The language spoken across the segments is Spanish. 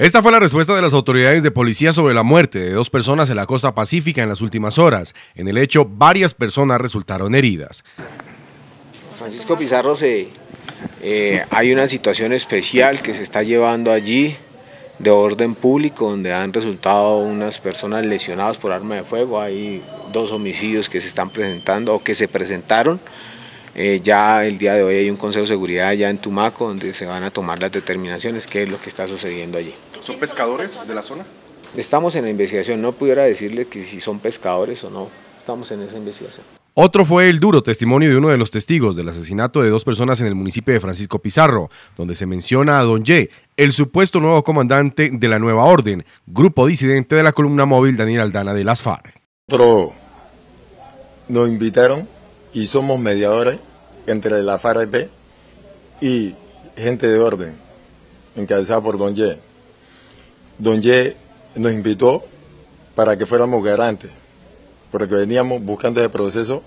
Esta fue la respuesta de las autoridades de policía sobre la muerte de dos personas en la costa pacífica en las últimas horas. En el hecho, varias personas resultaron heridas. Francisco Pizarro, eh, hay una situación especial que se está llevando allí de orden público, donde han resultado unas personas lesionadas por arma de fuego. Hay dos homicidios que se están presentando o que se presentaron. Eh, ya el día de hoy hay un Consejo de Seguridad allá en Tumaco donde se van a tomar las determinaciones, qué es lo que está sucediendo allí. ¿Son pescadores de la zona? Estamos en la investigación, no pudiera decirle que si son pescadores o no, estamos en esa investigación. Otro fue el duro testimonio de uno de los testigos del asesinato de dos personas en el municipio de Francisco Pizarro, donde se menciona a Don Ye, el supuesto nuevo comandante de la Nueva Orden, grupo disidente de la columna móvil Daniel Aldana de las FARC. Nosotros nos invitaron y somos mediadores entre la FARC y gente de orden, encabezada por Don Ye. Don Ye nos invitó para que fuéramos garantes, porque veníamos buscando ese proceso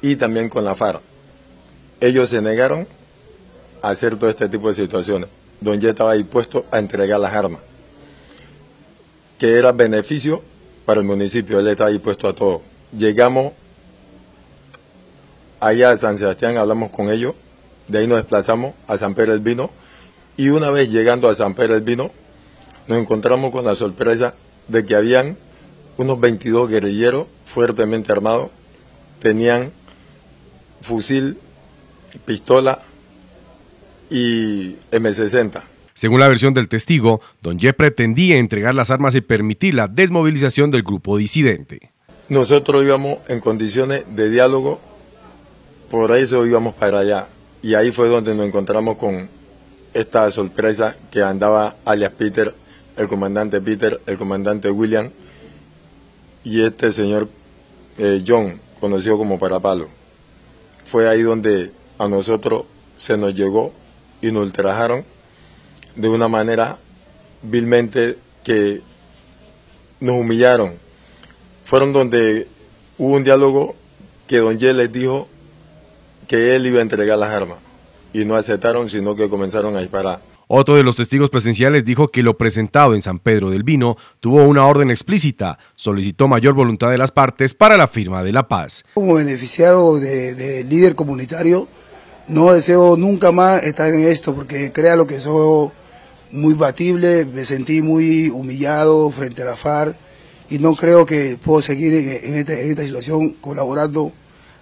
y también con la FARC. Ellos se negaron a hacer todo este tipo de situaciones. Don Ye estaba dispuesto a entregar las armas, que era beneficio para el municipio, él estaba dispuesto a todo. Llegamos allá a San Sebastián, hablamos con ellos, de ahí nos desplazamos a San Pedro del Vino y una vez llegando a San Pedro del Vino nos encontramos con la sorpresa de que habían unos 22 guerrilleros fuertemente armados, tenían fusil, pistola y M60. Según la versión del testigo, Don Ye pretendía entregar las armas y permitir la desmovilización del grupo disidente. Nosotros íbamos en condiciones de diálogo por eso íbamos para allá. Y ahí fue donde nos encontramos con esta sorpresa que andaba alias Peter, el comandante Peter, el comandante William y este señor eh, John, conocido como Parapalo. Fue ahí donde a nosotros se nos llegó y nos ultrajaron de una manera vilmente que nos humillaron. Fueron donde hubo un diálogo que Don Ye les dijo que él iba a entregar las armas y no aceptaron, sino que comenzaron a disparar. Otro de los testigos presenciales dijo que lo presentado en San Pedro del Vino tuvo una orden explícita, solicitó mayor voluntad de las partes para la firma de la paz. Como beneficiado de, líder comunitario, no deseo nunca más estar en esto, porque crea lo que soy muy batible, me sentí muy humillado frente a la FARC y no creo que puedo seguir en esta situación colaborando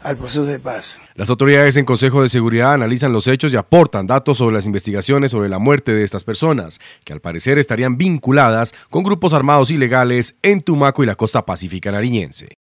al proceso de paz. Las autoridades en Consejo de Seguridad analizan los hechos y aportan datos sobre las investigaciones sobre la muerte de estas personas, que al parecer estarían vinculadas con grupos armados ilegales en Tumaco y la costa pacífica nariñense.